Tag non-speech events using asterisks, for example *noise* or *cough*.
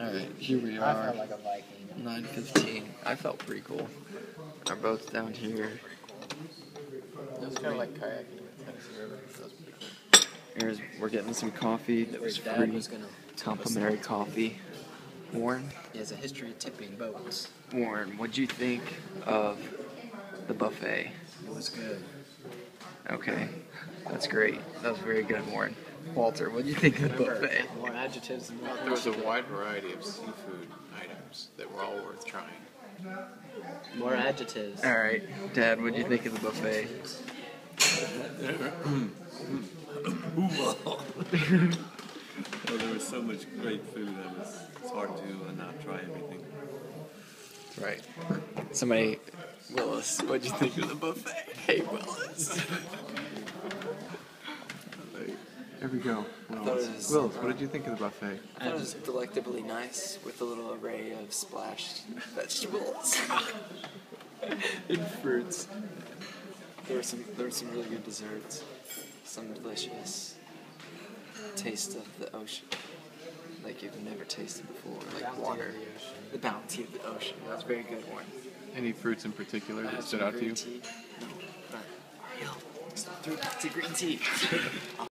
Alright, here we I are. felt like a Viking. 9.15. I felt pretty cool. Our boat's down here. It was kind of like kayaking in the Tennessee River. That was pretty cool. Here's, we're getting some coffee that was His dad free. was gonna. Complimentary coffee. Warren, He has a history of tipping boats. Warren, what'd you think of the buffet? It was good. Okay, that's great. That was very good, Warren. Walter, what do you think of the buffet? More adjectives than more There was a wide variety of seafood items that were all worth trying. More adjectives. All right, Dad, what do you think of the buffet? Well, there was so much great food that was it's hard to uh, not try everything. Right. Somebody, Willis, what do you think of the buffet? Hey, Willis. There we go. thought it was- Willis, uh, what did you think of the buffet? I thought it was delectably nice with a little array of splashed vegetables *laughs* and fruits. There were some there were some really good desserts. Some delicious taste of the ocean. Like you've never tasted before. Like Bounty water. the ocean. The bounty of the ocean. That was very good one. Any fruits in particular that stood out to you? Tea. No, but Ariel, stop throwing back to green tea. *laughs*